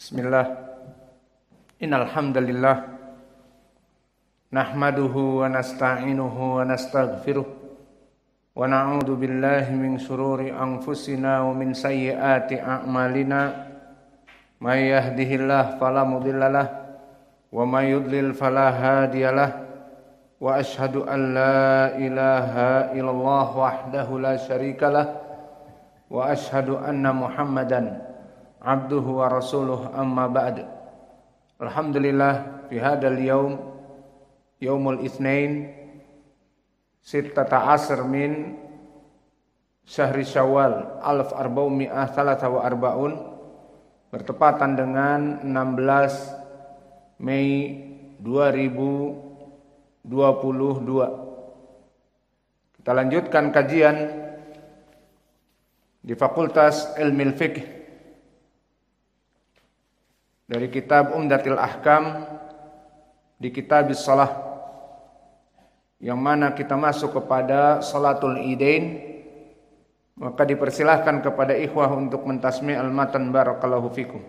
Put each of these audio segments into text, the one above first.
Bismillah. Innal hamdalillah nahmaduhu wa nasta'inuhu wa nastaghfiruh wa na'udzu billahi min shururi anfusina wa min sayyiati a'malina. May yahdihillahu fala mudhillalah wa may yudlil fala wa ashhadu an la ilaha illallah wahdahu la syarikalah wa ashhadu anna muhammadan abduhu wa rasuluh amma ba'd. Alhamdulillah fi hadal yaum yaumul itsnain sittata asr min syahri syawal alf arba'umi'ah thalatha wa arba'un bertepatan dengan 16 Mei 2022 kita lanjutkan kajian di Fakultas Ilmu Fiqh dari kitab Umdatil Ahkam di kitab Salah yang mana kita masuk kepada Salatul Idain maka dipersilahkan kepada ikhwah untuk mentasmi al-matan barakallahu fikum.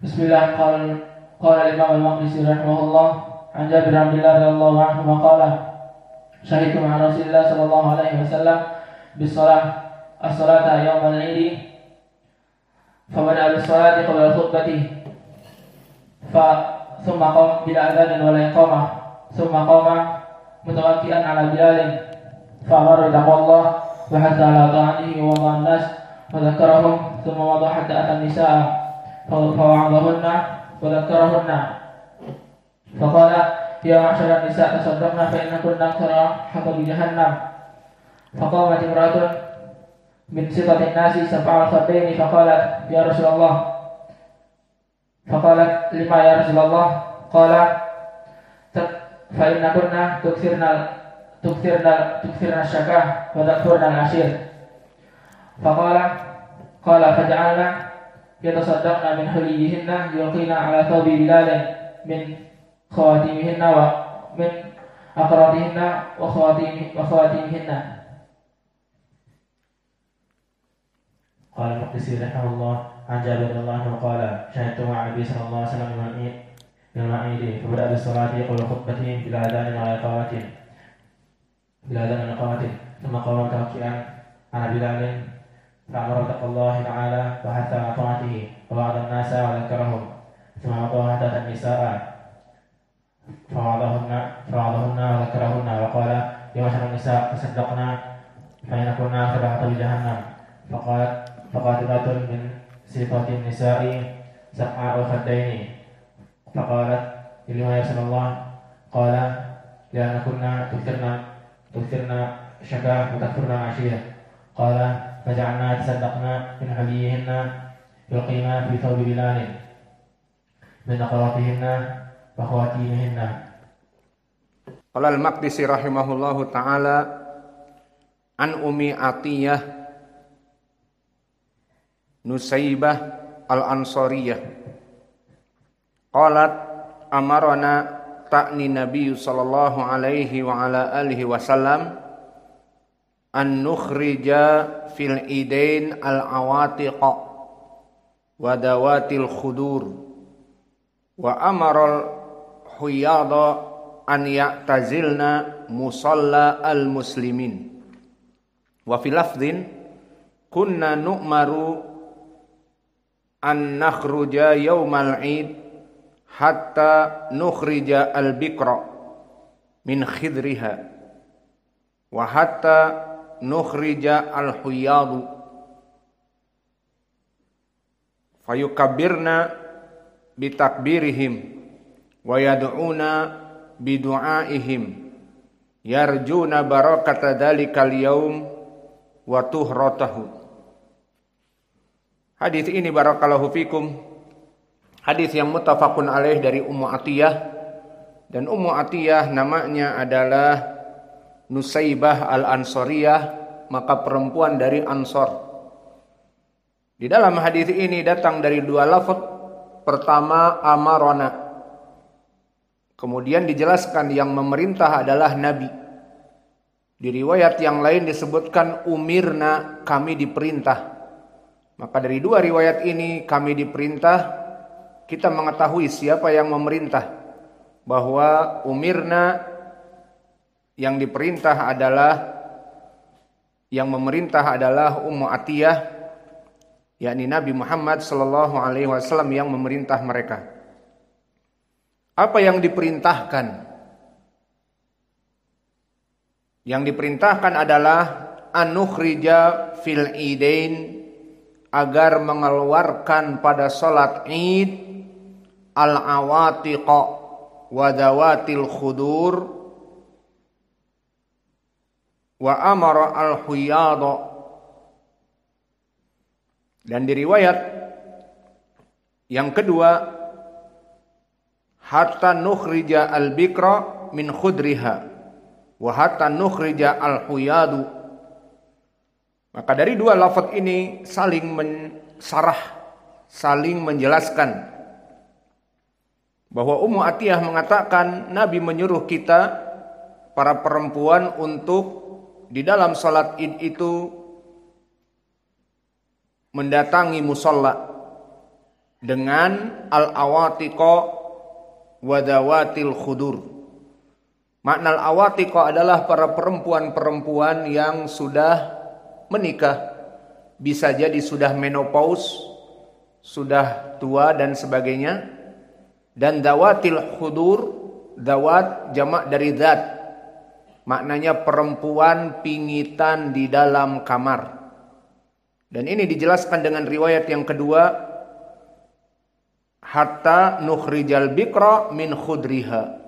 Bismillah qala qala Imam Al-Maqdisi rahimahullah an Jabir bin Abdullah radhiyallahu anhu ma'a Rasulillah sallallahu alaihi wasallam bis الصلاة يوم العيد فبدأ بالصلاة قبل الخطبة ثم قام بلا أذان ولا إقامة ثم قام متوكئا على بلال فأمر بتقوى الله وحث على طاعته ووضع الناس وذكرهم ثم وضع حتى أتى النساء فوعظهن وذكرهن فقال يا معشر النساء تصدقنا فإن كنا أكثر حطب جهنم فقامت امرأة من صفة الناس سبع الخدين فقالت يا رسول الله فقالت لما يا رسول الله قال فإن كنا تكثرنا تكثرنا تكثرنا الشكاه وتكثرنا العشير فقال قال فجعلنا يتصدقن من حليهن يلقين على ثوب بلال من خواتيمهن ومن أقراطهن وخواتيمهن قال المقدسي رحمه الله عن جابر رضي الله عنه قال شهدت مع النبي صلى الله عليه وسلم يوم العيد فبدأ بالصلاة يقول خطبته بالأذان وإقامة بالأذان وإقامة ثم قام متوكئا على بلال فأمر بتقوى الله تعالى وحث على طاعته ووعظ الناس وذكرهم ثم أعطاه حدث النساء فوعظهن فوعظهن وذكرهن وقال يا معشر النساء تصدقنا فإن كنا خبعة بجهنم فقالت فقاتلة من صفة النساء سقعاء الخدين فقالت لما يرسل الله قال لأن كنا تكثرنا تكثرنا شكا وتكثرنا عشيرة قال فجعلنا تصدقنا من حليهن يلقينا في ثوب بلال من نقراتهن وخواتيمهن قال المقدسي رحمه الله تعالى عن أمي عطية Nusaybah Al-Ansariyah. Qalat amarana ta'ni Nabi sallallahu alaihi wa ala alihi wasallam an nukhrija fil idain al-awatiq wa dawatil khudur wa amaral huyada an ya'tazilna musalla al-muslimin. Wa fil lafdhin kunna nu'maru an nakhruja yaumal id hatta nukhrija al bikra min khidriha wa hatta nukhrija al huyadu fayukabbirna bitakbirihim wa yad'una bidu'aihim. Yarjuna barakata dalikal yaum wa tuhratahu Hadis ini barakallahu fikum hadis yang muttafaqun alaih dari Ummu Atiyah dan Ummu Atiyah namanya adalah Nusaibah Al-Ansariyah maka perempuan dari Ansor. Di dalam hadis ini datang dari dua lafaz. Pertama amarona. Kemudian dijelaskan yang memerintah adalah nabi. Di riwayat yang lain disebutkan umirna kami diperintah. Maka dari dua riwayat ini kami diperintah kita mengetahui siapa yang memerintah bahwa umirna yang diperintah adalah yang memerintah adalah Ummu Atiyah yakni Nabi Muhammad sallallahu alaihi wasallam yang memerintah mereka. Apa yang diperintahkan? Yang diperintahkan adalah anukhrija fil idain agar mengeluarkan pada salat Id al-awatiqa wa dawatil khudur wa amara al-huyada dan di riwayat yang kedua hatta nukhrija al-bikra min khudriha wa hatta nukhrija al-huyadu maka dari dua lafaz ini saling mensarah saling menjelaskan bahwa Ummu Atiyah mengatakan Nabi menyuruh kita para perempuan untuk di dalam salat Id itu mendatangi musalla dengan al-awatiqa wadawatil khudur. Makna al-awatiqa adalah para perempuan-perempuan yang sudah menikah. Bisa jadi sudah menopause, sudah tua dan sebagainya. Dan dawatil khudur, dawat jamak dari zat. Maknanya perempuan pingitan di dalam kamar. Dan ini dijelaskan dengan riwayat yang kedua hatta nukhrijal bikra min khudriha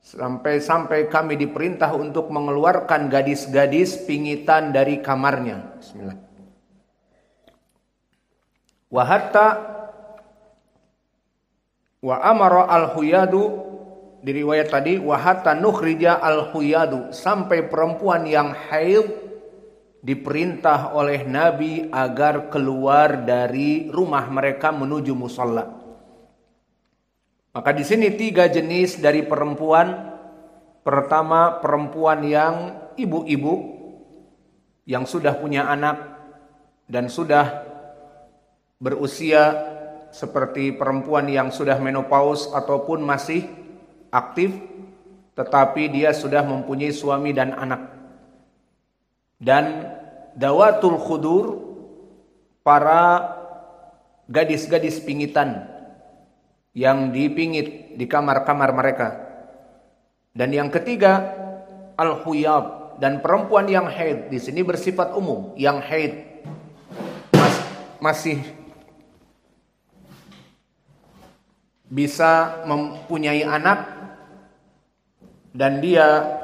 sampai-sampai kami diperintah untuk mengeluarkan gadis-gadis pingitan dari kamarnya. Bismillah. Wa hatta wa amara al huyadu di riwayat tadi wa hatta nukhrija al huyadu sampai perempuan yang haid diperintah oleh Nabi agar keluar dari rumah mereka menuju musalla maka di sini tiga jenis dari perempuan. Pertama, perempuan yang ibu-ibu yang sudah punya anak dan sudah berusia seperti perempuan yang sudah menopause ataupun masih aktif tetapi dia sudah mempunyai suami dan anak. Dan dawatul khudur para gadis-gadis pingitan yang dipingit di kamar-kamar mereka. Dan yang ketiga, al-huyab dan perempuan yang haid di sini bersifat umum, yang haid mas, masih bisa mempunyai anak dan dia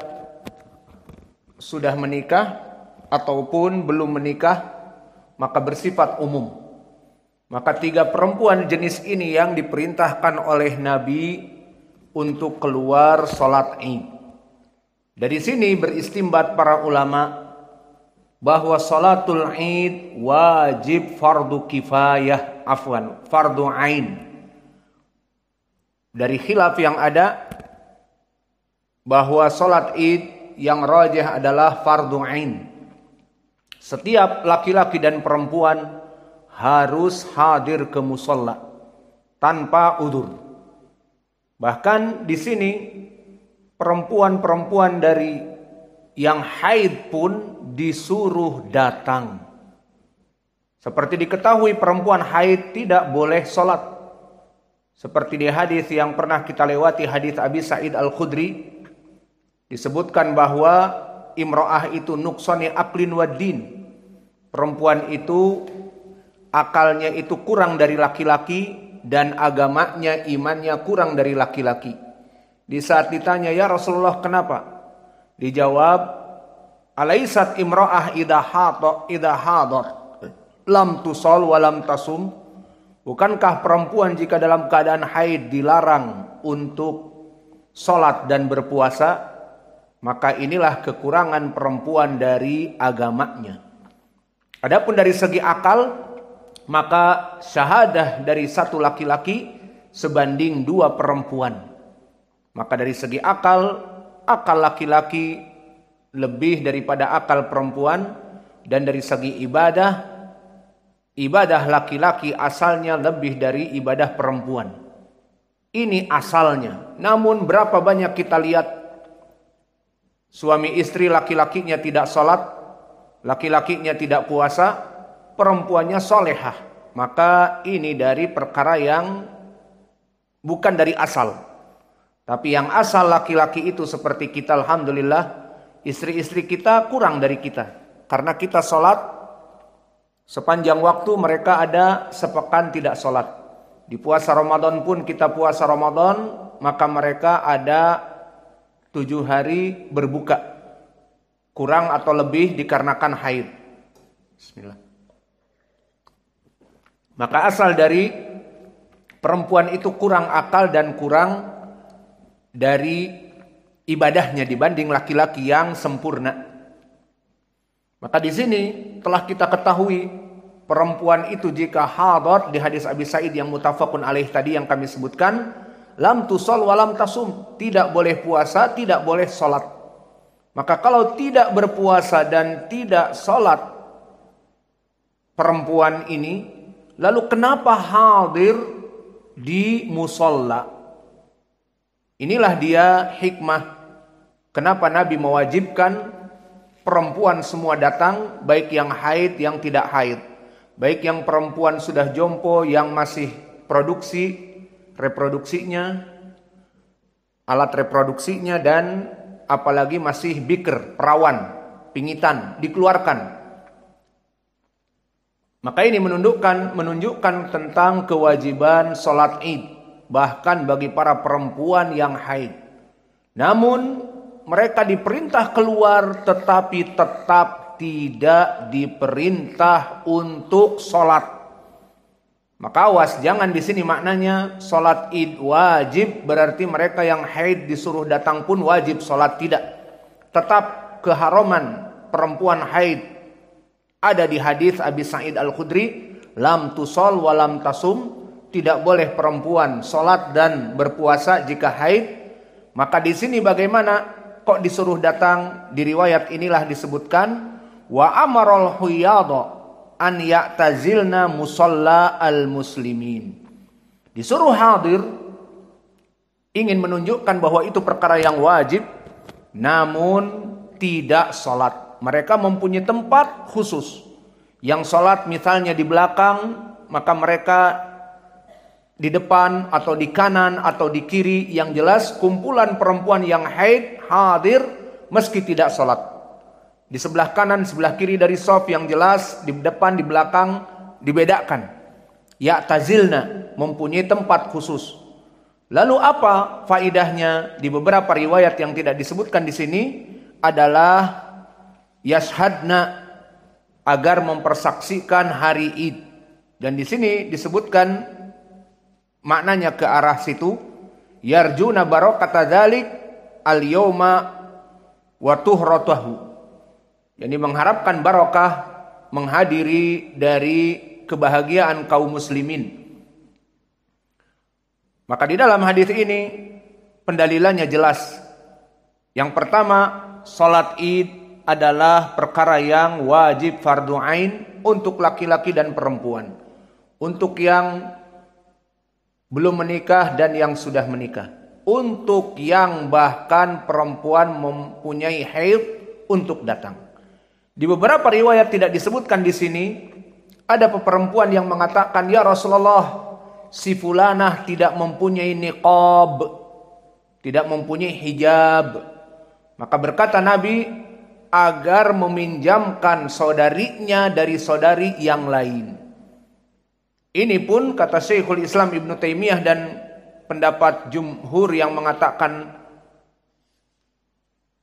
sudah menikah ataupun belum menikah maka bersifat umum. Maka tiga perempuan jenis ini yang diperintahkan oleh Nabi untuk keluar sholat id. Dari sini beristimbat para ulama bahwa sholatul id wajib fardu kifayah afwan fardu ain. Dari khilaf yang ada bahwa sholat id yang rajah adalah fardu ain. Setiap laki-laki dan perempuan harus hadir ke musola tanpa udur. Bahkan di sini perempuan-perempuan dari yang haid pun disuruh datang. Seperti diketahui perempuan haid tidak boleh sholat. Seperti di hadis yang pernah kita lewati hadis Abi Sa'id Al-Khudri disebutkan bahwa imro'ah itu nuksoni aklin wadin. Perempuan itu akalnya itu kurang dari laki-laki dan agamanya imannya kurang dari laki-laki. Di saat ditanya ya Rasulullah kenapa? Dijawab alaisat imra'ah idha hato idha hadar lam tusol walam tasum Bukankah perempuan jika dalam keadaan haid dilarang untuk sholat dan berpuasa? Maka inilah kekurangan perempuan dari agamanya. Adapun dari segi akal, maka syahadah dari satu laki-laki sebanding dua perempuan. Maka dari segi akal, akal laki-laki lebih daripada akal perempuan dan dari segi ibadah ibadah laki-laki asalnya lebih dari ibadah perempuan. Ini asalnya. Namun berapa banyak kita lihat suami istri laki-lakinya tidak sholat, laki-lakinya tidak puasa, perempuannya solehah. Maka ini dari perkara yang bukan dari asal. Tapi yang asal laki-laki itu seperti kita Alhamdulillah Istri-istri kita kurang dari kita. Karena kita sholat, sepanjang waktu mereka ada sepekan tidak sholat. Di puasa Ramadan pun kita puasa Ramadan, maka mereka ada tujuh hari berbuka. Kurang atau lebih dikarenakan haid. Bismillah. Maka asal dari perempuan itu kurang akal dan kurang dari ibadahnya dibanding laki-laki yang sempurna. Maka di sini telah kita ketahui perempuan itu jika hadir di hadis Abi Said yang mutafakun alaih tadi yang kami sebutkan, lam tusol walam tasum, tidak boleh puasa, tidak boleh sholat. Maka kalau tidak berpuasa dan tidak sholat perempuan ini, lalu kenapa hadir di musolla? Inilah dia hikmah Kenapa Nabi mewajibkan perempuan semua datang, baik yang haid, yang tidak haid. Baik yang perempuan sudah jompo, yang masih produksi, reproduksinya, alat reproduksinya, dan apalagi masih biker, perawan, pingitan, dikeluarkan. Maka ini menunjukkan, menunjukkan tentang kewajiban sholat id, bahkan bagi para perempuan yang haid. Namun mereka diperintah keluar tetapi tetap tidak diperintah untuk sholat. Maka awas jangan di sini maknanya sholat id wajib berarti mereka yang haid disuruh datang pun wajib sholat tidak. Tetap keharuman perempuan haid ada di hadis Abi Sa'id Al Khudri lam tusol walam tasum tidak boleh perempuan sholat dan berpuasa jika haid. Maka di sini bagaimana? Kok disuruh datang? Di riwayat inilah disebutkan wa amarul huyadha an ya'tazilna musalla al muslimin disuruh hadir ingin menunjukkan bahwa itu perkara yang wajib namun tidak salat mereka mempunyai tempat khusus. Yang salat misalnya di belakang maka mereka di depan atau di kanan atau di kiri. Yang jelas kumpulan perempuan yang haid hadir meski tidak sholat di sebelah kanan sebelah kiri dari sof yang jelas di depan di belakang dibedakan. Ya tazilna mempunyai tempat khusus. Lalu apa faidahnya di beberapa riwayat yang tidak disebutkan di sini adalah yashadna agar mempersaksikan hari id. Dan di sini disebutkan maknanya ke arah situ yarjuna barakata dzalik al yauma wa tuhratahu yani mengharapkan barokah menghadiri dari kebahagiaan kaum muslimin. Maka di dalam hadis ini pendalilannya jelas. Yang pertama salat id adalah perkara yang wajib fardu ain untuk laki-laki dan perempuan untuk yang belum menikah dan yang sudah menikah. Untuk yang bahkan perempuan mempunyai haid untuk datang. Di beberapa riwayat tidak disebutkan di sini ada perempuan yang mengatakan ya Rasulullah si fulanah tidak mempunyai niqab, tidak mempunyai hijab. Maka berkata Nabi agar meminjamkan saudarinya dari saudari yang lain. Ini pun kata Syekhul Islam Ibn Taimiyah dan pendapat jumhur yang mengatakan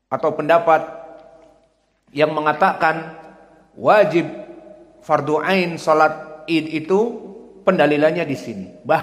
atau pendapat yang mengatakan wajib fardu ain salat id itu pendalilannya di sini. Bahkan